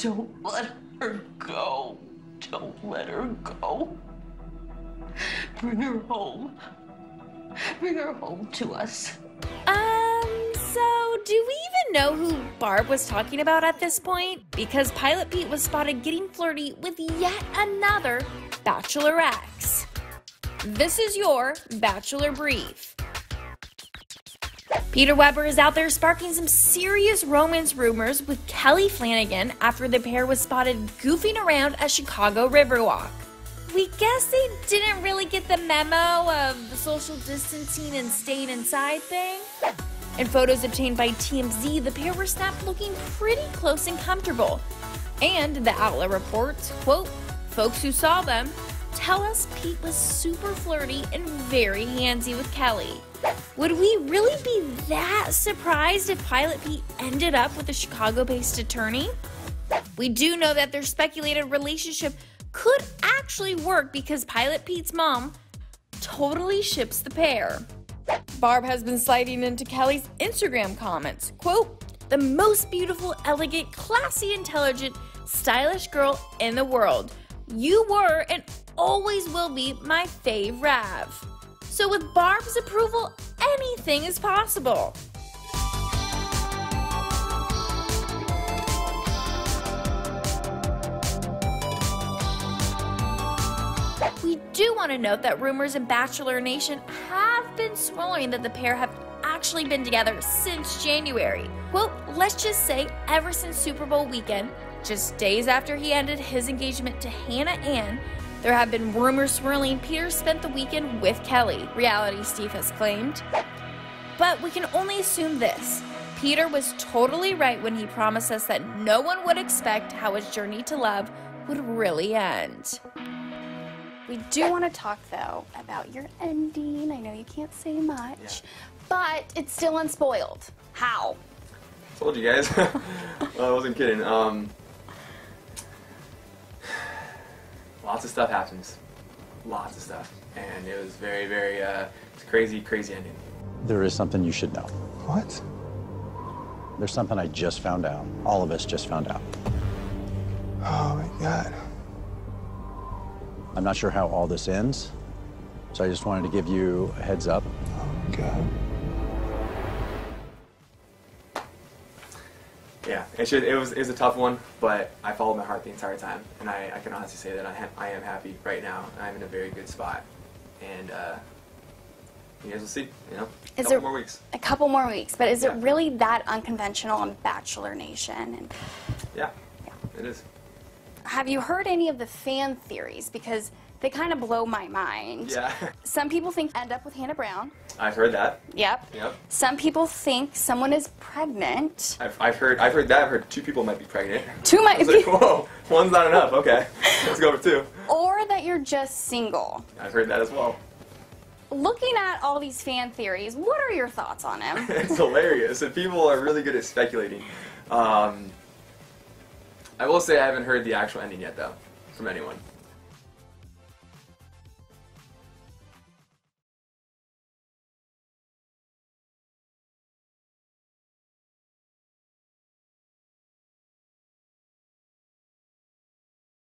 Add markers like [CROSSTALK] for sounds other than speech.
Don't let her go. Don't let her go. Bring her home. Bring her home to us. Um, so do we even know who Barb was talking about at this point? Because Pilot Pete was spotted getting flirty with yet another Bachelor ex. This is your Bachelor Brief. Peter Weber is out there sparking some serious romance rumors with Kelley Flanagan after the pair was spotted goofing around at Chicago Riverwalk. We guess they didn't really get the memo of the social distancing and staying inside thing. In photos obtained by TMZ, the pair were snapped looking pretty close and comfortable. And the outlet reports, quote, folks who saw them tell us Pete was super flirty and very handsy with Kelley. Would we really be that surprised if Pilot Pete ended up with a Chicago based attorney? We do know that their speculated relationship could actually work because Pilot Pete's mom totally ships the pair. Barb has been sliding into Kelley's Instagram comments. Quote, the most beautiful, elegant, classy, intelligent, stylish girl in the world. You were and always will be my fave Rav. So with Barb's approval, anything is possible. We do want to note that rumors in Bachelor Nation have been swirling that the pair have actually been together since January. Well, let's just say ever since Super Bowl weekend, just days after he ended his engagement to Hannah Ann, there have been rumors swirling Peter spent the weekend with Kelley, Reality Steve has claimed. But we can only assume this. Peter was totally right when he promised us that no one would expect how his journey to love would really end. We do want to talk though about your ending. I know you can't say much, but it's still unspoiled. How? Told you guys. [LAUGHS] well, I wasn't kidding. Um, lots of stuff happens. Lots of stuff. And it was very, very, uh, it's a crazy, crazy ending. There is something you should know. What? There's something I just found out. All of us just found out. Oh my god. I'm not sure how all this ends, so I just wanted to give you a heads up. Oh my god. Yeah, it should. It was, it was a tough one, but I followed my heart the entire time, and I, I can honestly say that I, ha- I am happy right now. I'm in a very good spot, and uh, you guys will see. You know, Is couple more weeks. A couple more weeks, but is it really that unconventional on Bachelor Nation? And Yeah, it is. have you heard any of the fan theories? Because they kind of blow my mind. Yeah, [LAUGHS] Some people think end up with Hannah Brown. I've heard that. Yep. Yep. Some people think someone is pregnant. I've, I've heard I've heard that. I've heard two people might be pregnant. [LAUGHS] Two might be, like, [LAUGHS] whoa, one's not enough. Okay, let's go for two. or that you're just single. I've heard that as well. Looking at all these fan theories, what are your thoughts on them? it's hilarious, and people are really good at speculating. Um, I will say I haven't heard the actual ending yet, though, from anyone.